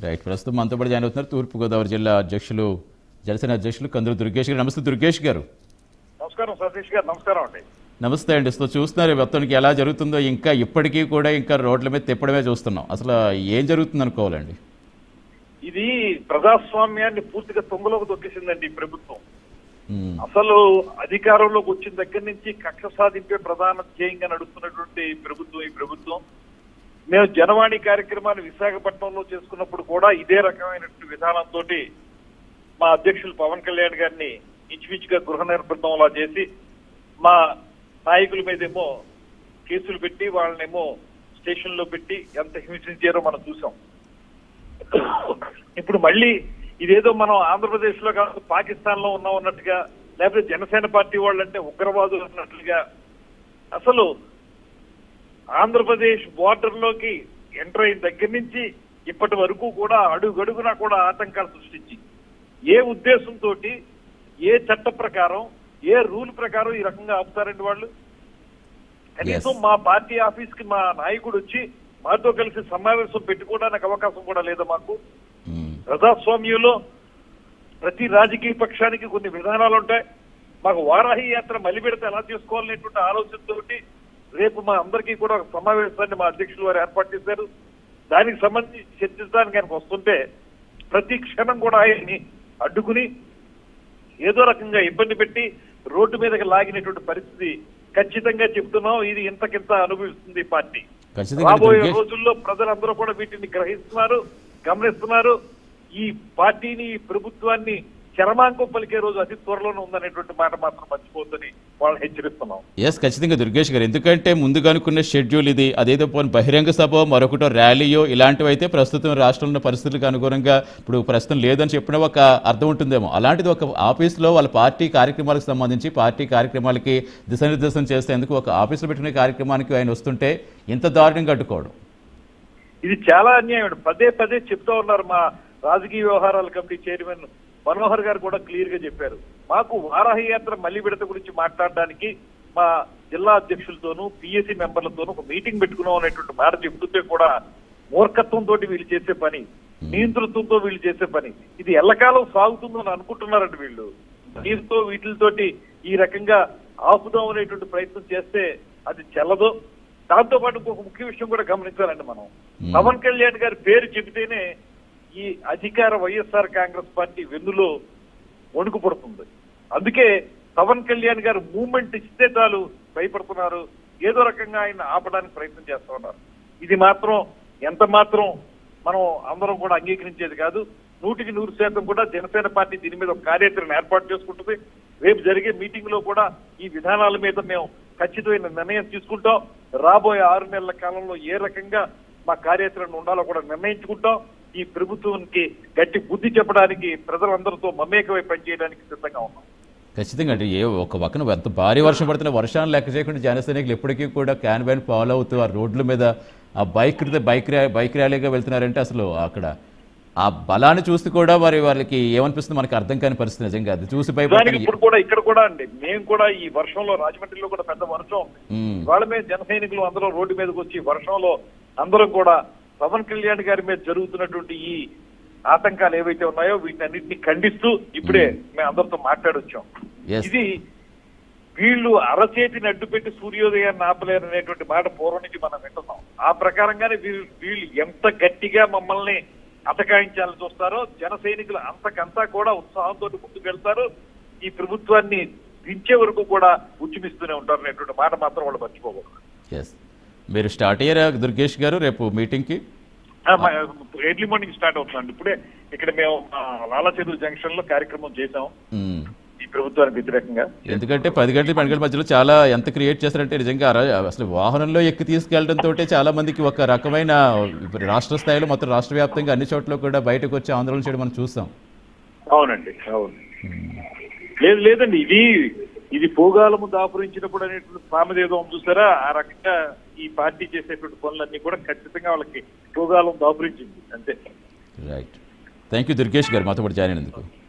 Right ప్రస్తుతం మనతో పాటు జాయిన్ అవుతున్నారు తూర్పుగోదావరి జిల్లా అధ్యక్షులు జనసేన అధ్యక్షులు కందులు దుర్గేష్ గారు. నమస్తే దుర్గేష్ గారు. నమస్కారం సతీష్ గారు. నమస్కారం అండి. నమస్తే అండి. సో చూస్తున్నారు మొత్తానికి ఎలా జరుగుతుందో ఇంకా ఇప్పటికీ కూడా ఇంకా రోడ్ల మీద తిప్పడమే చూస్తున్నాం. అసలు ఏం జరుగుతుంది అనుకోవాలండి? ఇది ప్రజాస్వామ్యాన్ని పూర్తిగా తొంగలోకి తొక్కేసిందండి ఈ ప్రభుత్వం. అసలు అధికారంలోకి వచ్చిన దగ్గర నుంచి కక్ష సాధింపే ప్రధాన ధ్యేయంగా నడుస్తున్నటువంటి ప్రభుత్వం ఈ ప్రభుత్వం. మేము జనవాణి కార్యక్రమాన్ని విశాఖపట్నంలో చేసుకున్నప్పుడు కూడా ఇదే రకమైనటువంటి విధానంతో మా అధ్యక్షులు పవన్ కళ్యాణ్ గారిని ఇంచుమించుగా గృహ నిర్బంధంలా చేసి మా నాయకుల మీదేమో కేసులు పెట్టి వాళ్ళనేమో స్టేషన్లో పెట్టి ఎంత హింసించారో మనం చూసాం. ఇప్పుడు మళ్ళీ ఇదేదో మనం ఆంధ్రప్రదేశ్లో కాదు పాకిస్తాన్లో ఉన్నాం అన్నట్టుగా లేకపోతే జనసేన పార్టీ వాళ్ళంటే ఉగ్రవాదులు అన్నట్లుగా అసలు ఆంధ్రప్రదేశ్ బోర్డర్లోకి ఎంటర్ అయిన దగ్గర నుంచి ఇప్పటి వరకు కూడా అడుగడుగునా కూడా ఆటంకాలు సృష్టించి ఏ ఉద్దేశంతో ఏ చట్ట ప్రకారం ఏ రూల్ ప్రకారం ఈ రకంగా ఆపుతారండి వాళ్ళు? కనీసం. మా పార్టీ ఆఫీస్కి మా నాయకుడు వచ్చి మాతో కలిసి సమావేశం పెట్టుకోవడానికి అవకాశం కూడా లేదా మాకు? ఉమ్, ప్రజాస్వామ్యంలో ప్రతి రాజకీయ పక్షానికి కొన్ని విధానాలు ఉంటాయి మాకు వారాహి యాత్ర మళ్ళీ పెడితే ఎలా చేసుకోవాలనేటువంటి ఆలోచనతోటి రేపు మా అందరికీ కూడా ఒక సమావేశాన్ని మా అధ్యక్షులు వారు ఏర్పాటు చేశారు. దానికి సంబంధించి చర్చించడానికి ఆయనకు వస్తుంటే ప్రతి క్షణం కూడా ఆయన్ని అడ్డుకుని ఏదో రకంగా ఇబ్బంది పెట్టి రోడ్డు మీదకి లాగినటువంటి పరిస్థితి ఖచ్చితంగా చెప్తున్నాం. ఇది ఇంతకింత అనుభవిస్తుంది పార్టీ. రాబోయే రోజుల్లో ప్రజలందరూ కూడా వీటిని గ్రహిస్తున్నారు గమనిస్తున్నారు. ఈ పార్టీని ఈ ప్రభుత్వాన్ని చరమాంకం పలికే రోజు అతి త్వరలోనే ఉందనేటువంటి మాట మాత్రం మర్చిపోద్దని వాళ్ళని హెచ్చరిస్తున్నాం. ఎస్ ఖచ్చితంగా దుర్గేష్ గారు. ఎందుకంటే ముందుగా అనుకున్న షెడ్యూల్ ఇది. అదేదో పోనీ బహిరంగ సభ మరొకటో ర్యాలీయో ఇలాంటివి అయితే ప్రస్తుతం రాష్ట్రంలో పరిస్థితులకు అనుగుణంగా ఇప్పుడు ప్రస్తుతం లేదని చెప్పిన ఒక అర్థం ఉంటుందేమో. అలాంటిది ఒక ఆఫీస్లో వాళ్ళ పార్టీ కార్యక్రమాలకు సంబంధించి పార్టీ కార్యక్రమాలకి దిశానిర్దేశం చేసేందుకు ఒక ఆఫీసులో పెట్టుకునే కార్యక్రమానికి ఆయన వస్తుంటే ఇంత దారుణంగా అడ్డుకోవడం. ఇది చాలా అన్యాయం. పదే పదే చెప్తా ఉన్నారు మా రాజకీయ వ్యవహారాల కమిటీ చైర్మన్ మనోహర్ గారు కూడా క్లియర్గా చెప్పారు. మాకు వారాహి యాత్ర మళ్ళీ విడత గురించి మాట్లాడడానికి మా జిల్లా అధ్యక్షులతోనూ పిఎస్సి మెంబర్లతోనూ ఒక మీటింగ్ పెట్టుకున్నాం అనేటువంటి మాట చెబుతుంటే కూడా మూర్ఖత్వంతో వీళ్ళు చేసే పని నియంతృత్వంతో వీళ్ళు చేసే పని ఇది ఎల్లకాలం సాగుతుందని అనుకుంటున్నారండి వీళ్ళు. దీంతో వీటితోటి ఈ రకంగా ఆపుదాం అనేటువంటి ప్రయత్నం చేస్తే అది చెల్లదు. దాంతో పాటు ఇంకొక ముఖ్య విషయం కూడా గమనించాలండి మనం. Hmm. పవన్ కళ్యాణ్ గారి పేరు చెబితేనే ఈ అధికార వైఎస్ఆర్ కాంగ్రెస్ పార్టీ వెన్నులో వణుకు పడుతుంది. అందుకే పవన్ కళ్యాణ్ గారు మూమెంట్ ఇస్తే చాలు భయపడుతున్నారు. ఏదో రకంగా ఆయన ఆపడానికి ప్రయత్నం చేస్తా ఉన్నారు. ఇది మాత్రం ఎంత మాత్రం మనం అందరం కూడా అంగీకరించేది కాదు. నూటికి నూరు శాతం కూడా జనసేన పార్టీ దీని మీద ఒక కార్యాచరణ ఏర్పాటు చేసుకుంటుంది. రేపు జరిగే మీటింగ్లో కూడా ఈ విధానాల మీద మేము ఖచ్చితమైన నిర్ణయం తీసుకుంటాం. రాబోయే ఆరు నెలల కాలంలో ఏ రకంగా మా కార్యాచరణ ఉండాలో కూడా నిర్ణయించుకుంటాం. ఈ ప్రభుత్వానికి గట్టి బుద్ధి చెప్పడానికి ప్రజలందరితో మమేకమై పనిచేయడానికి సిద్ధంగా ఉన్నాం. ఖచ్చితంగా అంటే ఏ ఒక పక్కన ఎంత భారీ వర్షం పడుతున్న వర్షాన్ని లెక్క చేయకుండా జనసైనికులు ఎప్పటికీ కూడా క్యాన్ బ్యాన్ ఫాలో అవుతూ ఆ రోడ్ల మీద ఆ బైక్ బైక్ బైక్ ర్యాలీగా వెళ్తున్నారంటే అసలు అక్కడ ఆ బలాన్ని చూసి కూడా మరి వాళ్ళకి ఏమనిపిస్తుంది? మనకి అర్థం కాని పరిస్థితి నిజంగా. అది చూసి ఇప్పుడు కూడా ఇక్కడ కూడా అండి. మేము కూడా ఈ వర్షంలో రాజమండ్రిలో కూడా పెద్ద వర్షం ఉంది. ఉమ్, వాళ్ళ మీద జన సైనికులు అందరూ రోడ్డు మీదకి వచ్చి వర్షంలో అందరం కూడా పవన్ కళ్యాణ్ గారి మీద జరుగుతున్నటువంటి ఈ ఆతంకాలు ఏవైతే ఉన్నాయో వీటన్నిటిని ఖండిస్తూ ఇప్పుడే మేము. అందరితో మాట్లాడొచ్చాం. ఇది వీళ్ళు అరచేతిని అడ్డుపెట్టి సూర్యోదయాన్ని ఆపలేరు అనేటువంటి మాట పూర్వం నుంచి మనం వింటున్నాం. ఆ ప్రకారంగానే వీళ్ళు వీళ్ళు ఎంత గట్టిగా మమ్మల్ని అతకాయించాలని చూస్తారో జన సైనికులు అంతకంతా కూడా ఉత్సాహంతో ముందుకు వెళ్తారు ఈ ప్రభుత్వాన్ని దించే వరకు కూడా ఉద్యమిస్తూనే ఉంటారు అనేటువంటి మాట మాత్రం వాళ్ళు మర్చిపోకూడదు. మీరు స్టార్ట్ అయ్యారా దుర్గేష్ గారు రేపు మీటింగ్కి ఎర్లీ మార్నింగ్ స్టార్ట్ అవుతుందండి. ఇప్పుడే ఇక్కడ మేము లాలా చెరువు జంక్షన్లో కార్యక్రమం చేశాం. ఈ ప్రభుత్వానికి వ్యతిరేకంగా. ఎందుకంటే పది గంటల పన్నెండు గంటల మధ్యలో చాలా ఎంత క్రియేట్ చేస్తారంటే నిజంగా అసలు వాహనంలో ఎక్కి తీసుకెళ్ళడంతో చాలా మందికి ఒక రకమైన రాష్ట్ర స్థాయిలో మొత్తం రాష్ట్ర వ్యాప్తంగా అన్ని చోట్ల కూడా బయటకు వచ్చి ఆందోళన చేయడం మనం చూస్తాం. అవునండి అవును. లేదు లేదండి. ఇది ఇది పోగాలము దాపురించినప్పుడు అనేటువంటి ఉంది చూసారా ఆ రకంగా ఈ పార్టీ చేసేటువంటి పనులన్నీ కూడా ఖచ్చితంగా వాళ్ళకి భూగాలం దాపురించింది. అంతే. రైట్ థ్యాంక్ యూ దుర్గేష్ గారు. మాతో పాటు జాయిన్ అయినందుకు.